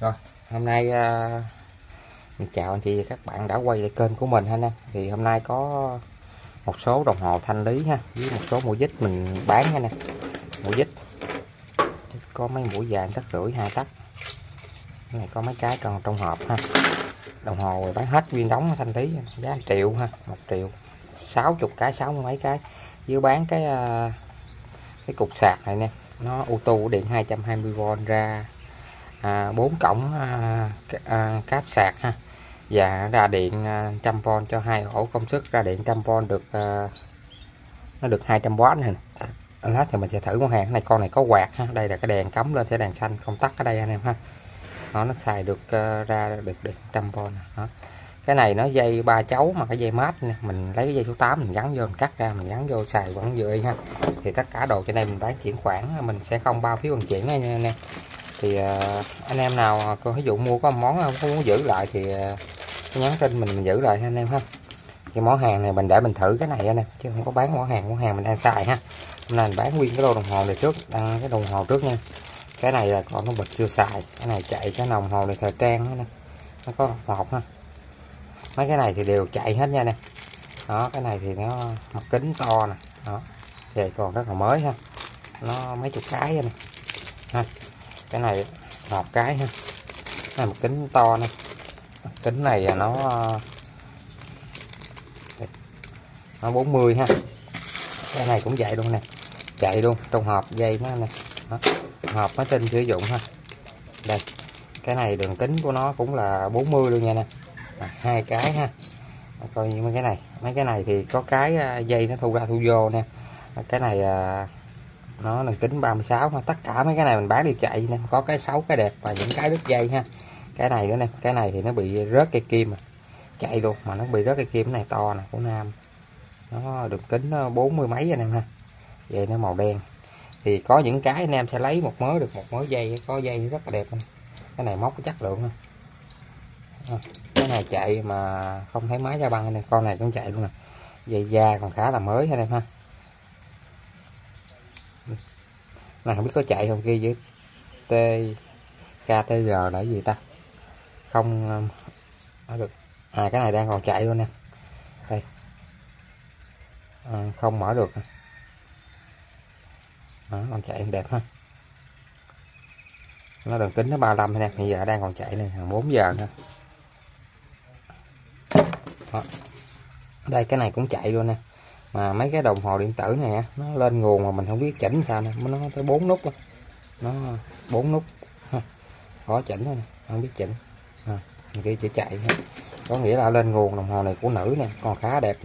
rồi hôm nay uh, mình chào anh chị và các bạn đã quay lại kênh của mình ha anh thì hôm nay có một số đồng hồ thanh lý ha với một số mũi dít mình bán ha nè mũi dít có mấy mũi dài tấc rưỡi hai tấc. Cái này có mấy cái còn trong hộp ha. Đồng hồ bán hết viên đóng thanh lý giá 1 triệu ha một triệu. 60 cái sáu mấy cái. Dưới bán cái uh, cái cục sạc này nè nó ô tô điện 220V ra à, 4 cổng à, à, cáp sạc ha. Và ra điện à, trăm v cho hai ổ công suất. Ra điện trăm v được à, nó được 200W này lát thì mình sẽ thử con hàng. Cái này con này có quạt ha. Đây là cái đèn cắm lên sẽ đèn xanh không tắt ở đây anh em ha. Nó nó xài được uh, ra được được trăm v đó. Cái này nó dây ba chấu mà cái dây mát nè. Mình lấy cái dây số 8 mình gắn vô mình cắt ra mình gắn vô xài vẫn vừa ha. Thì tất cả đồ trên đây mình bán chuyển khoản mình sẽ không bao phí vận chuyển nha anh em thì à, anh em nào à, có ví dụ mua có món không muốn giữ lại thì à, nhắn tin mình, mình giữ lại anh em ha. Cái món hàng này mình để mình thử cái này anh em chứ không có bán món hàng món hàng mình đang xài ha. Hôm nay mình bán nguyên cái đồ đồng hồ này trước đăng cái đồng hồ trước nha. Cái này là còn nó bịch chưa xài cái này chạy cái đồng hồ này thời trang nè. Nó có một ha. Mấy cái này thì đều chạy hết nha nè đó cái này thì nó mặt kính to nè. Đó về còn rất là mới ha. Nó mấy chục cái nè. Ha cái này một cái ha. Cái này một kính to nè. Kính này là nó nó 40 ha. Cái này cũng vậy luôn nè. Chạy luôn trong hộp dây nó nè. Đó. hộp nó tin sử dụng ha. Đây. Cái này đường kính của nó cũng là 40 luôn nha nè. À, hai cái ha. Coi như mấy cái này. Mấy cái này thì có cái à, dây nó thu ra thu vô nè. Cái này à, nó là kính 36 ha. Tất cả mấy cái này mình bán đều chạy nè. Có cái xấu cái đẹp và những cái đứt dây ha. Cái này nữa nè. Cái này thì nó bị rớt cây kim mà chạy luôn, mà nó bị rớt cây kim. Này to nè, của nam. Nó được kính ờ, bốn mươi mấy anh em ha. Vậy nó màu đen. Thì có những cái anh em sẽ lấy một mớ được một mớ dây. Có dây rất là đẹp cái này móc chất lượng ha. Cái này chạy mà không thấy máy ra băng này con này cũng chạy luôn nè. Dây da còn khá là mới anh em ha. Này không biết có chạy không kia với T KTG là gì ta? Không um, à, được. À cái này đang còn chạy luôn nè. Đây. À, không mở được. Đó, còn chạy đẹp ha. Nó đường kính nó 35 nè bây giờ đang còn chạy này 4 giờ nữa. Đó. đây cái này cũng chạy luôn nè mà mấy cái đồng hồ điện tử này nó lên nguồn mà mình không biết chỉnh sao nè nó tới bốn nút đó. nó bốn nút. Khó chỉnh thôi nè không biết chỉnh. À, kia chỉ chạy thôi. có nghĩa là lên nguồn đồng hồ này của nữ nè còn khá đẹp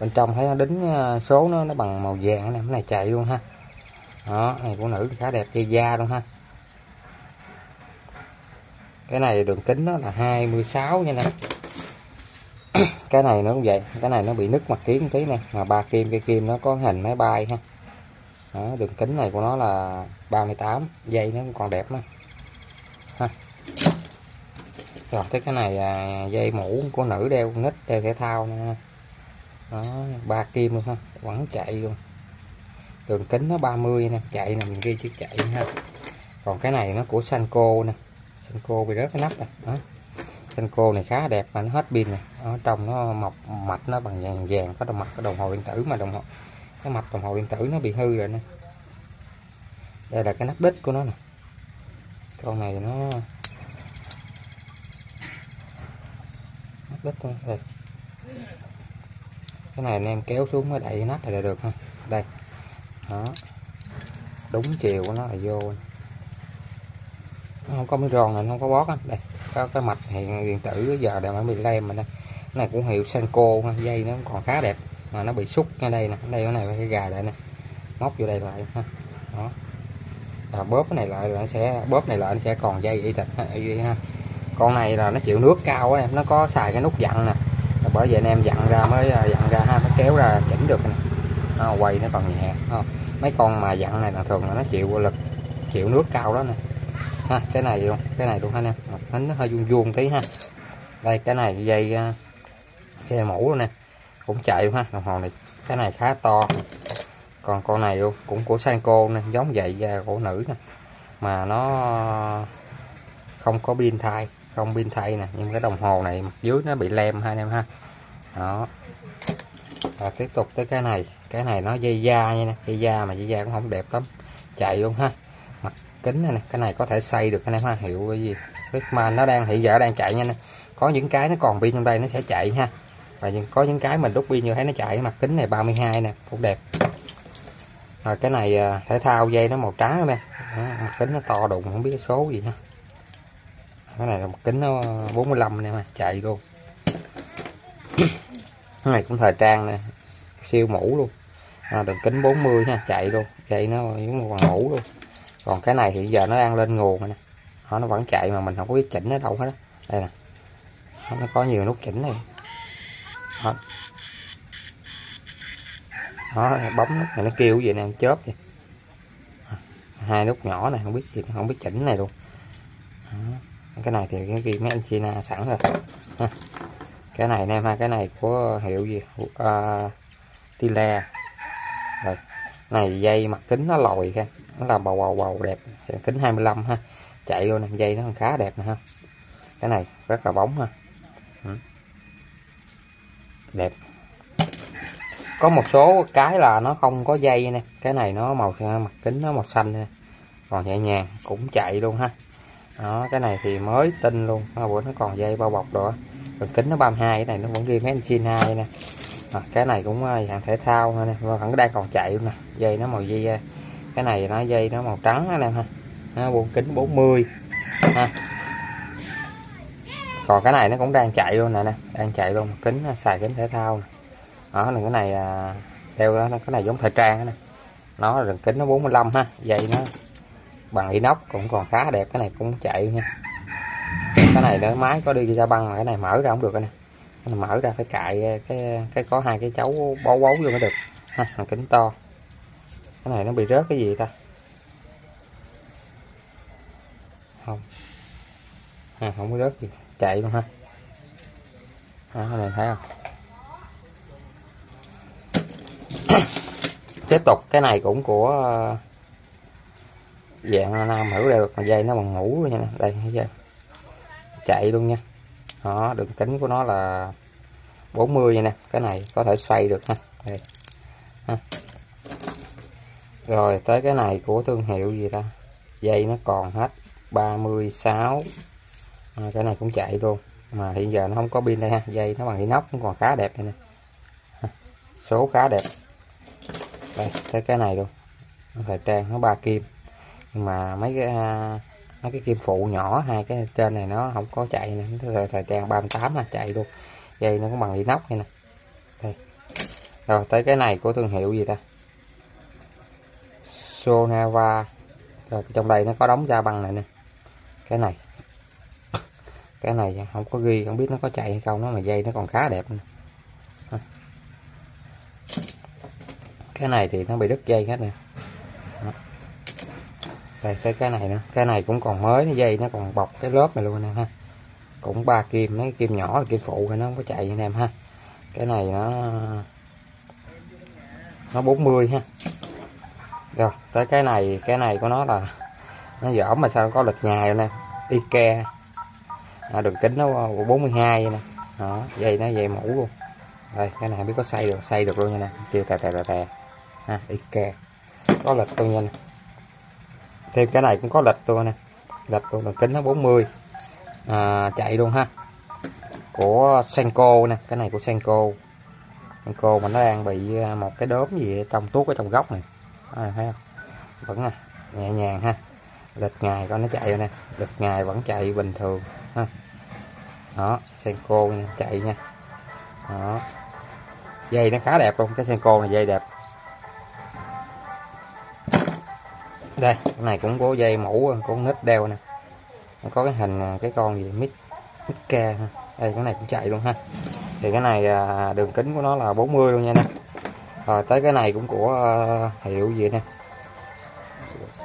bên trong thấy nó đính à, số nó nó bằng màu vàng này cái này chạy luôn ha. Đó này của nữ khá đẹp dây da luôn ha. Cái này đường kính nó là 26 nha nè. cái này nó cũng vậy cái này nó bị nứt mặt kiến tí này mà ba kim cây kim nó có hình máy bay ha. Đó, đường kính này của nó là 38 dây nó còn đẹp mà. Ha. Rồi tới cái này à, dây mũ của nữ đeo nít đeo thể thao nè. Đó ba kim luôn ha vẫn chạy luôn. Đường kính nó 30 nè chạy nè mình ghi chữ chạy ha. Còn cái này nó của Sanco nè. Sanco bị rớt cái nắp này đó. Senko này khá đẹp mà nó hết pin này ở trong nó mọc mạch nó bằng vàng vàng, có đồng mặt cái đồng hồ điện tử mà đồng hồ, cái mạch đồng hồ điện tử nó bị hư rồi nè. Đây là cái nắp đít của nó nè. Con này nó, nắp đít thôi. Đây. Cái này anh em kéo xuống mới đậy nắp này là được ha. Đây. Đó. Đúng chiều của nó là vô. Không có mấy ròn này không có bót á. Đây có cái mạch hiện điện tử giờ đang ở bị lem mà đây cái này cũng hiệu Senko dây nó còn khá đẹp. Mà nó bị xúc ngay đây nè, đây cái này phải gà lại nè. Móc vô đây lại ha. Đó. Và bóp cái này lại là nó sẽ, bóp này lại nó sẽ còn dây y tịch, ha con này là nó chịu nước cao á em, nó có xài cái nút dặn nè. Bởi vậy anh em dặn ra mới à, dặn ra ha, mới kéo ra chỉnh được nè. Quay nó còn nhẹ không? mấy con mà dặn này là thường là nó chịu lực, chịu nước cao đó nè ha, cái này luôn, cái này luôn anh em. Nó hơi vuông vuông tí ha. Đây, cái này dây à, xe mũ luôn nè. Cũng chạy luôn ha, đồng hồ này, cái này khá to. Còn con này luôn, cũng của Sanco nè, giống vậy da của nữ nè. Mà nó không có pin thay không pin thay nè. Nhưng cái đồng hồ này mặt dưới nó bị lem ha anh em ha. Đó. Và tiếp tục tới cái này. Cái này nó dây da nha nè. Dây da mà dây da cũng không đẹp lắm. Chạy luôn ha. Mặt kính này này cái này có thể xây được anh em ha hiệu cái gì. Mà nó đang hiện giờ đang chạy nha có những cái nó còn pin trong đây nó sẽ chạy ha. Và những có những cái mình đút pin như thế nó chạy mặt kính này 32 nè cũng đẹp. Rồi cái này à, thể thao dây nó màu trắng nè. Mặt kính nó to đùng không biết số gì ha. Cái này là một kính nó 45 nè mà chạy luôn. Cái này cũng thời trang nè siêu mũ luôn. À, đường kính 40 ha chạy luôn. Chạy nó giống một bằng mũ luôn còn cái này hiện giờ nó đang lên nguồn nè. Nó vẫn chạy mà mình không có biết chỉnh nó đâu hết đó. đây nè. Nó có nhiều nút chỉnh này. Đó, đó bấm nút này nó kêu gì nè chớp vậy. Hai nút nhỏ này không biết gì không biết chỉnh này luôn. Đó. cái này thì cái kia mấy anh China sẵn rồi. Cái này em ha cái này của hiệu gì? Uh, à, Tile rồi. Này dây mặt kính nó lồi kìa nó là bầu bầu bầu đẹp. Kính 25 ha. Chạy vô nè dây nó còn khá đẹp nè ha. Cái này rất là bóng ha. Ừ. Đẹp. Có một số cái là nó không có dây nè. Cái này nó màu mặt kính nó màu xanh nè. Còn nhẹ nhàng cũng chạy luôn ha. Đó cái này thì mới tinh luôn. Bữa nó còn dây bao bọc rồi còn kính nó 32 cái này nó vẫn ghi mấy anh chin hai nè. À, cái này cũng à, dạng thể thao nè. Vẫn đang còn chạy luôn nè. Dây nó màu dây à, cái này nó dây nó màu trắng anh em ha. Nó buông kính 40 ha. Còn cái này nó cũng đang chạy luôn nè nè đang chạy luôn, kính, xài kính thể thao đó, là cái này à, đeo đó, cái này giống thời trang nè. Nó đường kính nó 45 ha, dây nó bằng inox cũng còn khá đẹp, cái này cũng chạy nha. Cái này nó máy có đi ra băng mà cái này mở ra không được nè này mở ra phải cài, cái cái có hai cái chấu bấu bấu vô mới được, ha kính to cái này nó bị rớt cái gì ta? Không. À, không có rớt gì. Chạy luôn ha. À, cái này thấy không? Tiếp tục cái này cũng của ờ, dạng nam hữu đây được mà dây nó bằng ngủ nha đây thấy chưa? Chạy luôn nha. Đó đường kính của nó là 40 mươi nè. Cái này có thể xoay được ha, đây. ha rồi tới cái này của thương hiệu gì ta? Dây nó còn hết 36 à, cái này cũng chạy luôn. Mà hiện giờ nó không có pin đây ha dây nó bằng inox cũng còn khá đẹp này nè. Số khá đẹp. Đây tới cái này luôn. Thời trang nó ba kim. Nhưng mà mấy cái à, mấy cái kim phụ nhỏ hai cái trên này nó không có chạy nè. Thời, thời trang 38 là chạy luôn. Dây nó cũng bằng inox này nè. Đây. Rồi tới cái này của thương hiệu gì ta? Sonava rồi trong đây nó có đóng da băng này nè. Cái này. Cái này không có ghi, không biết nó có chạy hay không, nó mà dây nó còn khá đẹp nè cái này thì nó bị đứt dây hết nè. Đây cái cái này nữa cái này cũng còn mới dây nó còn bọc cái lớp này luôn nè, ha. Cũng ba kim, mấy kim nhỏ, là kim phụ thì nó không có chạy anh em, ha. Cái này nó nó 40 ha rồi tới cái này cái này của nó là nó dở mà sao có lịch ngày nè? Ikea à, đường kính nó ờ, 42 vậy nè. Đó dây nó dây mũ luôn. Đây cái này không biết có xây được xây được luôn nha nè. Kêu tè tè tè tè. Ha Ikea có lịch luôn nha nè. Thêm cái này cũng có lịch luôn nè. Lịch luôn đường kính nó 40 à, chạy luôn ha. Của Senko nè cái này của Senko. Senko mà nó đang bị ờ, một cái đốm gì trong tuốt ở trong góc này à, thấy không vẫn à, nhẹ nhàng ha. Lịch ngày con nó chạy rồi nè. Lịch ngày vẫn chạy bình thường ha. Đó Senko nha, chạy nha. Đó. Dây nó khá đẹp luôn cái Senko này dây đẹp. Đây cái này cũng có dây mũ con nít đeo nè. Nó có cái hình à, cái con gì mít mít ke ha. Đây cái này cũng chạy luôn ha. Thì cái này à, đường kính của nó là 40 luôn nha nè à, tới cái này cũng của uh, hiệu gì nè?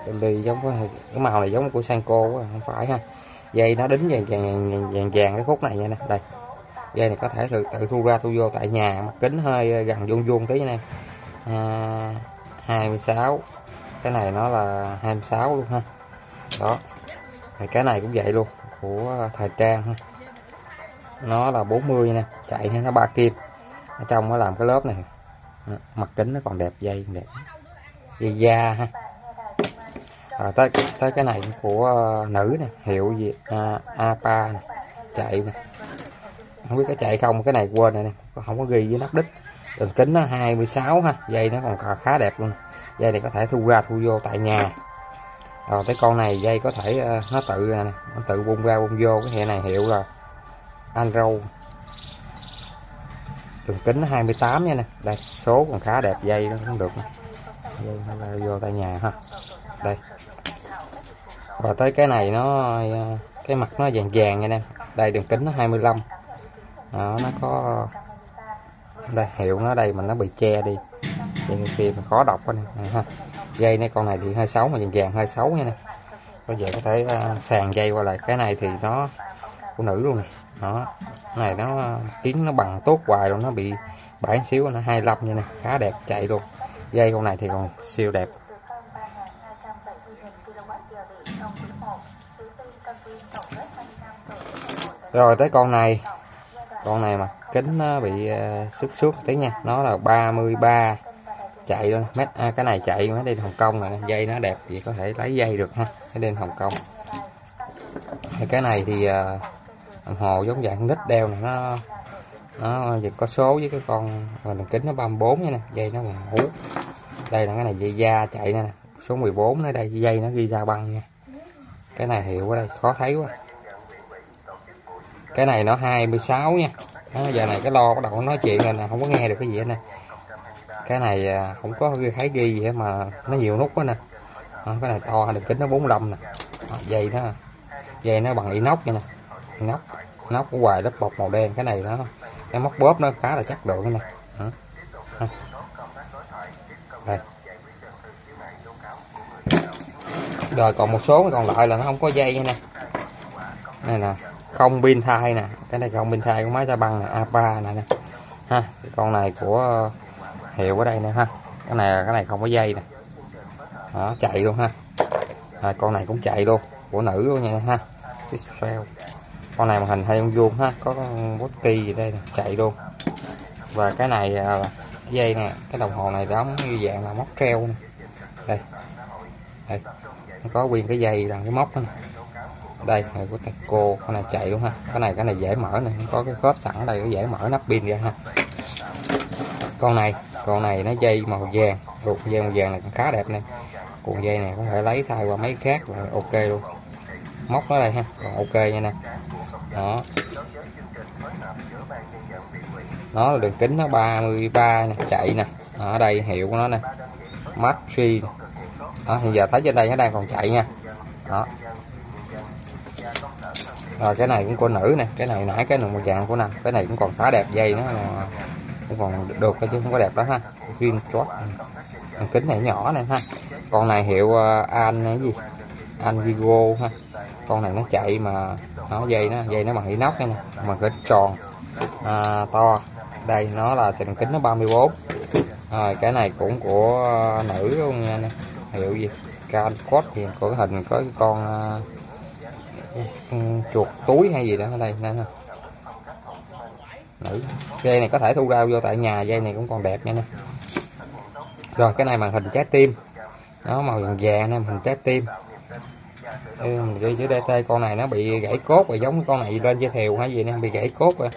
Ly giống cái, cái màu này giống của Sanco quá không phải ha. Dây nó đính vàng vàng vàng vàng cái khúc này nha nè. Đây. Dây này có thể tự tự thu ra thu vô tại nhà mặt kính hơi ờ, gần vuông vuông tí nè à, 26 cái này nó là 26 luôn ha. Đó. Thì cái này cũng vậy luôn của thời trang ha. Nó là 40 nè chạy nó ba kim. Ở trong nó làm cái lớp này. Ờ, mặt kính nó còn đẹp dây đẹp. Dây da ha. À, tới tới cái này của ờ, nữ nè hiệu gì à, apa này. chạy nè. Không biết có chạy không cái này quên này nè không có ghi với nắp đít đường kính nó 26 ha dây nó còn khá đẹp luôn. Dây này có thể thu ra thu vô tại nhà. Rồi tới con này dây có thể ờ, nó tự à, nó tự bung ra bung vô cái hệ này hiệu là android đường kính 28 nha nè. Đây số còn khá đẹp dây nó cũng được dây nó vô tay nhà ha. Đây. Và tới cái này nó ờ, cái mặt nó vàng vàng nha nè. Đây đường kính nó 25 đó, nó có đây hiệu nó đây mà nó bị che đi. Thì kia mà khó đọc quá nè. Ha. Dây này con này thì 26 mà vàng vàng 26 nha nè. Có vẻ có thể uh, sàn dây qua lại. Cái này thì nó của nữ luôn nè đó. Này nó kiến nó bằng tốt hoài luôn nó bị bản xíu nó 25 như này khá đẹp chạy luôn. Dây con này thì còn siêu đẹp. Rồi tới con này. Con này mà kính nó bị ờ, uh, xuất tí nha. Nó là 33 chạy luôn. Mét à, cái này chạy mới đi Hồng Kông này dây nó đẹp thì có thể lấy dây được ha cái đen Hồng Kông. Cái này thì uh, đồng hồ giống dạng nít đeo này nó nó có số với cái con đường kính nó 34 nha nè dây nó bằng hú. Đây là cái này dây da chạy nè số 14 nó đây dây nó ghi ra băng nha. Cái này hiệu ở đây khó thấy quá. Cái này nó 26 nha. Đó, giờ này cái lo bắt đầu nói chuyện rồi nè không có nghe được cái gì hết nè. Cái này à, không có thấy ghi gì hết mà nó nhiều nút quá nè. Đó, cái này to đường kính nó 45 nè. Đó, dây nó dây nó bằng inox nha nè nóc nóc của hoài lớp bọc màu đen cái này nó cái móc bóp nó khá là chắc độ nè. Đây. Rồi còn một số còn lại là nó không có dây nè. Này nè không pin thai nè. Cái này không pin thai của máy ta băng nè A3 này nè ha cái con này của hiệu ở đây nè ha. Cái này cái này không có dây nè. Đó chạy luôn ha. À, con này cũng chạy luôn. Của nữ luôn nha ha. Israel con này màn hình hai vuông ha có bút kỳ gì đây nè chạy luôn. Và cái này à, dây nè cái đồng hồ này đóng như dạng là móc treo nè. Đây đây nó có nguyên cái dây là cái móc này, đây này của cô con này chạy luôn ha. Cái này cái này dễ mở này, có cái khớp sẵn ở đây dễ mở nắp pin ra ha. Con này con này nó dây màu vàng ruột dây màu vàng này cũng khá đẹp nè. Cuộn dây này có thể lấy thay qua mấy khác là ok luôn. Móc nó đây ha còn ok nha nè đó. Nó là đường kính nó 33 nè chạy nè. Ở đây hiệu của nó nè. Maxi đó hiện giờ thấy trên đây nó đang còn chạy nha. Đó. Rồi cái này cũng của nữ nè. Cái này nãy cái này một dạng của nam. Cái này cũng còn khá đẹp dây nó cũng còn được chứ không có đẹp đó ha. Phim chót kính này nhỏ này ha. Con này hiệu uh, an cái gì? An vigo ha con này nó chạy mà nó dây nó dây nó bằng inox này nè mà cái tròn à, to. Đây nó là sàn kính nó 34 rồi cái này cũng của nữ luôn nha nè hiệu gì? Can cốt thì có cái hình có cái con uh, chuột túi hay gì đó ở đây nè nữ dây này có thể thu rau vô tại nhà dây này cũng còn đẹp nha nè rồi cái này màn hình trái tim. Nó màu vàng vàng nè hình trái tim mình ghi chữ DT con này nó bị gãy cốt rồi, giống con này lên dây thèo hay gì nè, bị gãy cốt rồi.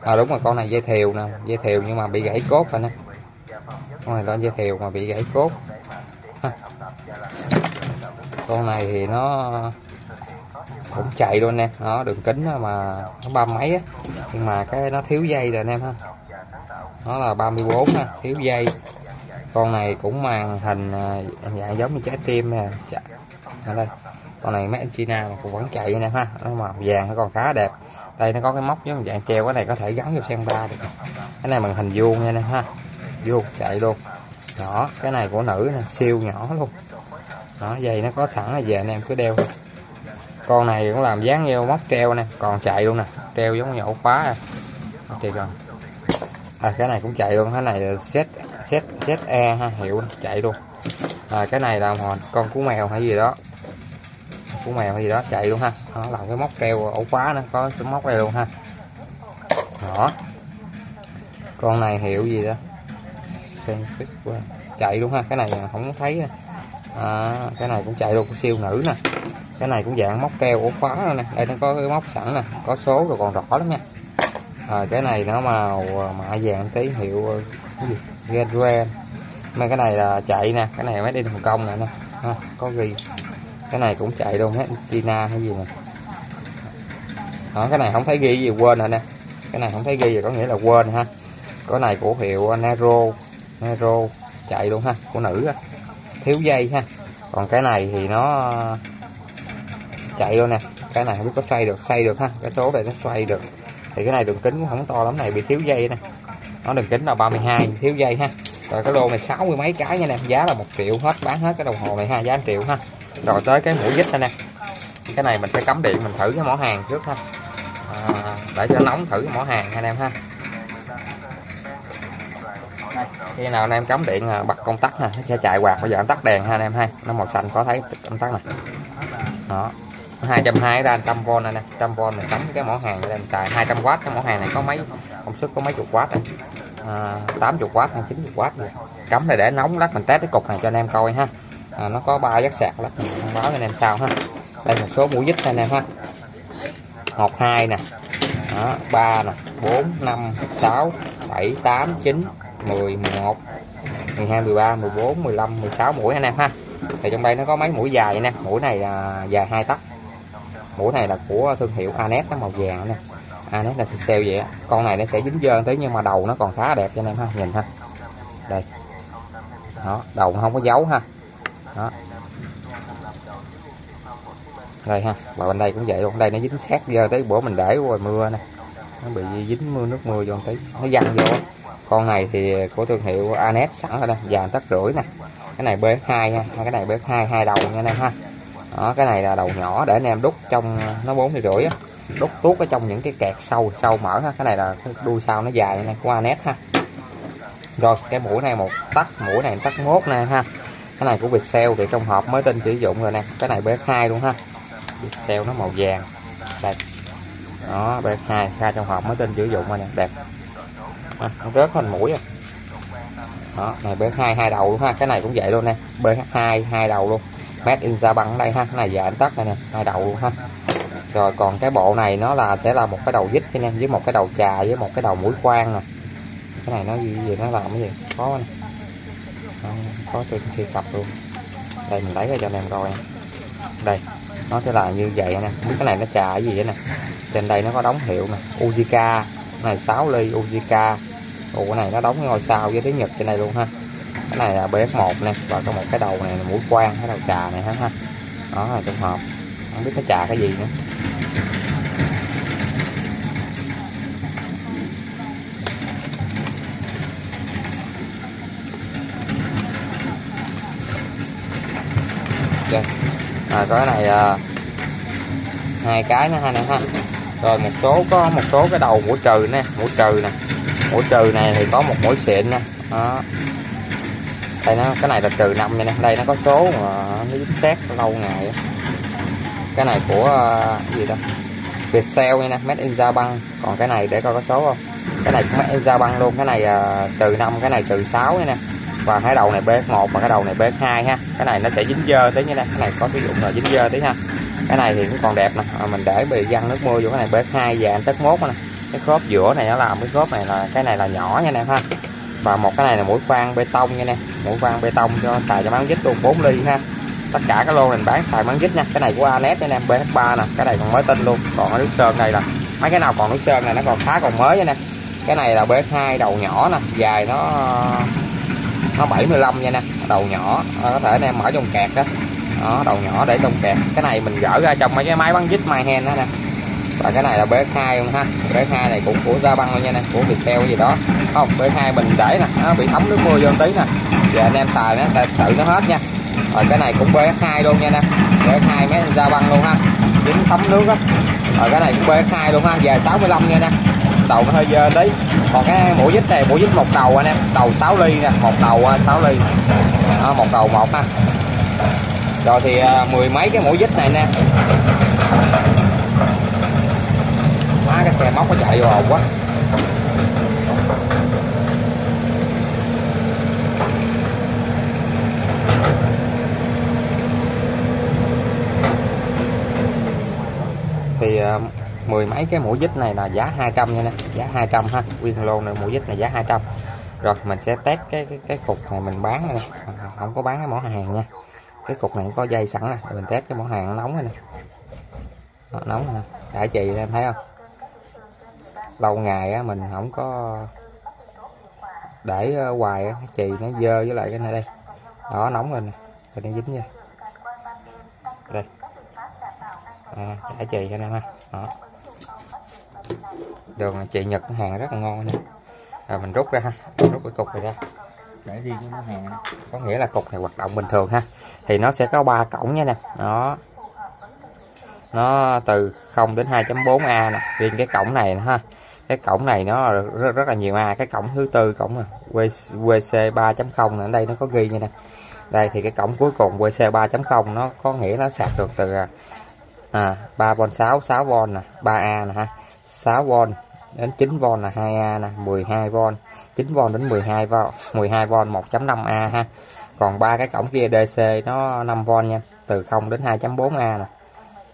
À đúng rồi, con này dây thèo nè, dây thèo nhưng mà bị gãy cốt rồi nè. Con này lên dây thèo mà bị gãy cốt. Ha. con này thì nó cũng chạy luôn em nó đường kính mà nó ba mấy á, nhưng mà cái nó thiếu dây rồi anh em ha. Nó là 34 ha, thiếu dây. Con này cũng màn hình à, dạng giống như trái tim nè ở đây. Con này mấy anh China mà cũng vẫn chạy nè ha. Nó màu vàng nó còn khá đẹp. Đây nó có cái móc giống dạng treo cái này có thể gắn vô sen ba được cái này màn hình vuông nha nè ha. Vuông chạy luôn. Nhỏ cái này của nữ nè siêu nhỏ luôn. Đó dây nó có sẵn là về anh em cứ đeo. Con này cũng làm dán vô móc treo nè còn chạy luôn nè. Treo giống như ổ khóa à. Thì còn. À cái này cũng chạy luôn cái này set set set e ha hiệu chạy luôn. À, cái này là con cú mèo hay gì đó của mèo gì đó chạy luôn ha. Đó, làm cái móc treo ổ khóa nó có súng móc đây luôn ha. Đó. Con này hiệu gì đó. Chạy luôn ha cái này không thấy à, cái này cũng chạy luôn siêu nữ nè. Cái này cũng dạng móc treo ổ khóa rồi nè. Đây nó có cái móc sẵn nè có số rồi còn rõ lắm nha. À, cái này nó màu ờ, mạ vàng tí hiệu ờ, red red. Mấy cái này là chạy nè cái này mới đi Hồng Kông nè nè. Ha, có ghi cái này cũng chạy luôn hết China hay gì mà, đó, cái này không thấy ghi gì quên rồi nè. Cái này không thấy ghi gì có nghĩa là quên ha. Cái này của hiệu Nero Nero chạy luôn ha của nữ á. Thiếu dây ha. Còn cái này thì nó ờ, chạy luôn nè. Cái này không biết có xoay được xoay được ha. Cái số này nó xoay được. Thì cái này đường kính cũng không to lắm này bị thiếu dây nè. Nó đường kính là 32 thiếu dây ha. Rồi cái lô này sáu mươi mấy cái nha nè giá là một triệu hết bán hết cái đồng hồ này ha giá 1 triệu ha rồi tới cái mũi dít nè. Cái này mình sẽ cắm điện mình thử cái mỏ hàng trước ha. À, để cho nóng thử cái mỏ hàng anh em ha. Khi nào anh em cắm điện à, bật công tắc nè nó sẽ chạy quạt. Bây giờ anh tắt đèn ha anh em ha. Nó màu xanh có thấy công tắc này đó 220 ra 100V này nè 100V mình cắm cái mỏ hàng lên xài 200W cái mỏ hàng này có mấy công suất có mấy chục watt này à, 80W hay 90W này. cắm này để nóng lát mình test cái cục này cho anh em coi ha à, nó có ba giác sạc lắm thông báo anh em sau ha. Đây một số mũi dít anh em ha. Một hai nè. Đó, 3 nè. 4 5 6 7 8 9 10 11 12 13 14 15 16 mũi anh em ha. Thì trong đây nó có mấy mũi dài nè. Mũi này là dài hai tấc. Mũi này là của thương hiệu Anet nó màu vàng nè. Anet là sale vậy á. Con này nó sẽ dính dơn tí nhưng mà đầu nó còn khá đẹp cho anh em ha. Nhìn ha. Đây. Đó đầu không có dấu ha đó. Đây ha và bên đây cũng vậy luôn. Đây nó dính sát giờ tới bữa mình để rồi mưa nè. Nó bị dính mưa, nước mưa vô tí. Nó văng vô. Con này thì của thương hiệu Anet sẵn ở đây vàng tắt rưỡi nè. Cái này b2 ha, cái này b2 hai đầu nha anh em ha. Đó, cái này là đầu nhỏ để anh em đút trong, nó bốn thì rưỡi á. Đút tuốt ở trong những cái kẹt sâu sâu mở ha. Cái này là cái đuôi sau nó dài này, của Anet ha. Rồi, cái mũi này một tắt, mũi này tắt mốt nè ha cái này của Vietcell thì trong hộp mới tin sử dụng rồi nè. Cái này BX2 luôn ha. Vietcell nó màu vàng. Đây. Đó BX2 ra trong hộp mới tin sử dụng rồi nè. Đẹp. À, nó rớt thành mũi rồi đó này BX2 hai đầu luôn ha. Cái này cũng vậy luôn nè. BX2 hai đầu luôn. Made in ra bằng đây ha. Cái này giờ tắt này nè. Hai đầu luôn ha. Rồi còn cái bộ này nó là sẽ là một cái đầu dít nha với một cái đầu trà với một cái đầu mũi khoan nè. Cái này nó gì, gì nó làm cái gì? Có nè có thêm khi cặp luôn. Đây mình lấy ra cho anh em coi đây nó sẽ là như vậy nè. Biết cái này nó trà cái gì vậy nè? Trên đây nó có đóng hiệu nè. Ujika. Này 6 ly Ujika. Ồ, cái này nó đóng ngôi sao với tiếng Nhật trên đây luôn ha. Cái này là BF1 nè. Và có một cái đầu này là mũi quan cái đầu trà này ha đó là trong hộp không biết nó trà cái gì nữa. Okay. à, có cái này à, hai cái nữa ha nè ha. Rồi một số có một số cái đầu mũi trừ nè mũi trừ nè. Mũi trừ này thì có một mũi xịn nè. Đó. Đây nó cái này là trừ năm nha nè. Đây nó có số mà nó chính xét lâu ngày. Cái này của uh, gì đó Vietcell nha nè made in Japan. Còn cái này để coi có số không? Cái này cũng made in Japan luôn. Cái này uh, trừ năm cái này trừ sáu nha nè và cái đầu này BS1 và cái đầu này BS2 ha. Cái này nó sẽ dính dơ tí như này cái này có sử dụng là dính dơ tí ha. Cái này thì cũng còn đẹp nè. À, mình để bị găng nước mưa vô cái này BS2 vàng tất mốt nè. Cái khớp giữa này nó làm cái khớp này là cái này là nhỏ nha nè ha. Và một cái này là mũi khoan bê tông nha nè. Mũi khoan bê tông cho xài cho bán dít luôn 4 ly ha. Tất cả cái lô mình bán xài bán dít nha. Cái này của Anet nha em BH3 nè. Cái này còn mới tinh luôn. Còn ở nước sơn đây là mấy cái nào còn nước sơn này nó còn khá còn mới nha nè. Cái này là BH2 đầu nhỏ nè. Dài nó nó 75 nha nè, đầu nhỏ. Ờ, có thể anh em mở trong kẹt đó. Đó, đầu nhỏ để trong kẹt. Cái này mình gỡ ra trong mấy cái máy bắn dít my hand đó nè. Và cái này là BS2 luôn ha. BS2 này cũng của Gia Băng luôn nha nè, của Viettel gì đó. Không BS2 mình để nè, nó bị thấm nước mưa vô tí nè. Giờ anh em xài nó tự nó hết nha. Rồi cái này cũng BS2 luôn nha nè. BS2 mấy Gia Băng luôn ha. Dính thấm nước á. Rồi cái này cũng BS2 luôn ha. Về 65 nha nè đầu nó hơi dơ tí. Còn cái mũi dít này mũi dít một đầu anh em. Đầu 6 ly nè một đầu à, 6 ly. Đó, một đầu một ha. Rồi thì à, mười mấy cái mũi dít này nè. Má cái xe móc nó chạy vô hồn quá. Thì à, mười mấy cái mũi dít này là giá 200 nha nè. Giá 200 ha. Nguyên lô này mũi dít này giá 200 rồi mình sẽ test cái cái, cái cục này mình bán này không có bán cái mỏ hàng nha. Cái cục này có dây sẵn nè. Mình test cái mỏ hàng nó nóng này nè. Nó nóng nè. Đã chì em thấy không? Lâu ngày á mình không có để ờ, hoài á. Cái chì nó dơ với lại cái này đây. Đó nóng lên nè. Rồi nó dính nha đây. À, chả chì cho em ha. Đó đường chị nhật hàng rất là ngon nha. Rồi mình rút ra ha rút cái cục này ra. Để riêng cái món hàng này. có nghĩa là cục này hoạt động bình thường ha. Thì nó sẽ có ba cổng nha nè. Nó nó từ 0 đến 2.4 A nè. Riêng cái cổng này nè ha. Cái cổng này nó rất, rất là nhiều A. Cái cổng thứ tư cổng là WC 3.0 ở đây nó có ghi như nè. Đây thì cái cổng cuối cùng WC 3.0 nó có nghĩa nó sạc được từ à 3V 6 6V nè 3A nè ha. 6V đến 9V là 2A nè 12V 9V đến 12V 12V 1.5A ha. Còn ba cái cổng kia DC nó 5V nha từ 0 đến 2.4A nè.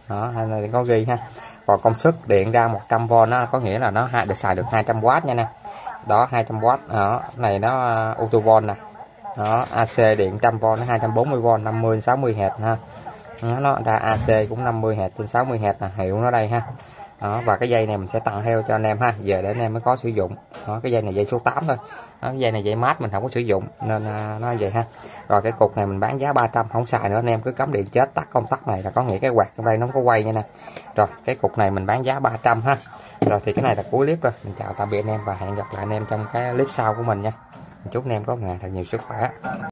Đó này có ghi ha. Còn công suất điện ra 100V nó có nghĩa là nó được xài được 200W nha nè. Đó 200W đó này nó uh, autovol nè. Đó AC điện 100V nó 240V 50 60 Hz ha. Nó ra AC cũng 50 Hz trên 60 Hz nè, hiệu nó đây ha đó và cái dây này mình sẽ tặng theo cho anh em ha. Về để anh em mới có sử dụng. Đó cái dây này dây số 8 thôi. Đó, cái dây này dây mát mình không có sử dụng nên uh, nó vậy ha. Rồi cái cục này mình bán giá 300 không xài nữa. Anh em cứ cắm điện chết tắt công tắc này là có nghĩa cái quạt trong đây nó không có quay nha nè. Rồi cái cục này mình bán giá 300 ha. Rồi thì cái này là cuối clip rồi. Mình chào tạm biệt anh em và hẹn gặp lại anh em trong cái clip sau của mình nha. Chúc anh em có một ngày thật nhiều sức khỏe.